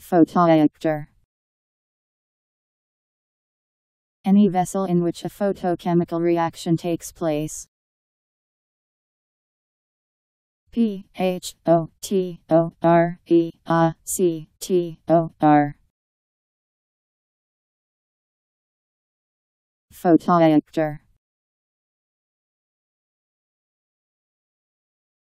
Photoreactor Any vessel in which a photochemical reaction takes place. P H O T O R E A C T O R. Photoreactor